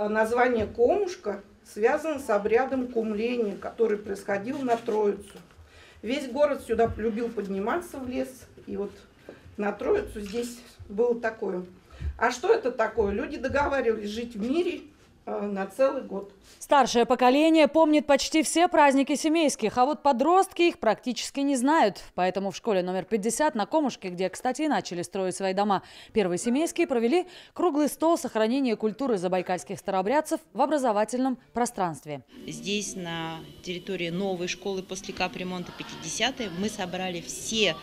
А Название Комушка связано с обрядом кумления, который происходил на Троицу. Весь город сюда любил подниматься в лес, и вот на Троицу здесь было такое. А что это такое? Люди договаривались жить в мире э, на целый год. Старшее поколение помнит почти все праздники семейских, а вот подростки их практически не знают. Поэтому в школе номер 50 на Комушке, где, кстати, и начали строить свои дома первые семейские, провели круглый стол сохранения культуры забайкальских старообрядцев в образовательном пространстве. Здесь, на территории новой школы после капремонта 50 мы собрали все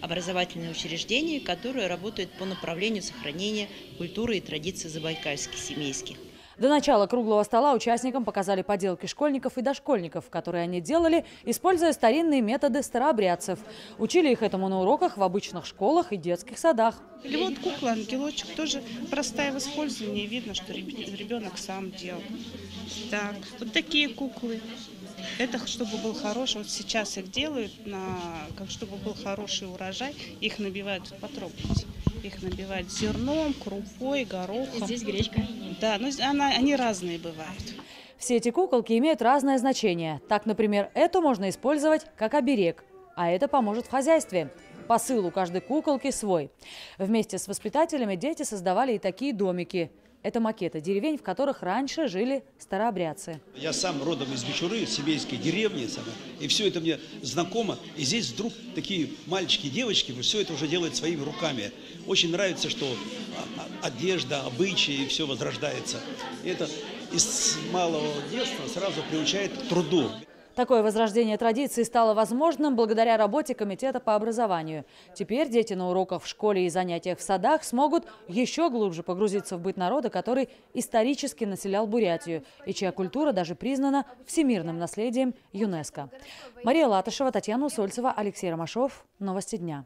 образовательные учреждения, которые работают по направлению сохранения культуры и традиций забайкальских семейских. До начала круглого стола участникам показали поделки школьников и дошкольников, которые они делали, используя старинные методы старообрядцев. Учили их этому на уроках в обычных школах и детских садах. Или вот кукла, ангелочек, тоже простая в использовании. Видно, что ребенок сам делал. Так, вот такие куклы. Это чтобы был хороший, вот сейчас их делают, на, как чтобы был хороший урожай, их набивают, потрогайте, их набивают зерном, крупой, горохом. Здесь гречка. Да, ну она, они разные бывают. Все эти куколки имеют разное значение. Так, например, эту можно использовать как оберег, а это поможет в хозяйстве. Посыл у каждой куколки свой. Вместе с воспитателями дети создавали и такие домики – это макеты деревень, в которых раньше жили старообрядцы. Я сам родом из Бичуры, семейской деревни, и все это мне знакомо. И здесь вдруг такие мальчики, девочки, все это уже делают своими руками. Очень нравится, что одежда, обычаи, все возрождается. И это из малого детства сразу приучает к труду. Такое возрождение традиции стало возможным благодаря работе Комитета по образованию. Теперь дети на уроках в школе и занятиях в садах смогут еще глубже погрузиться в быт народа, который исторически населял Бурятию и чья культура даже признана всемирным наследием ЮНЕСКО. Мария Латышева, Татьяна Усольцева, Алексей Ромашов. Новости дня.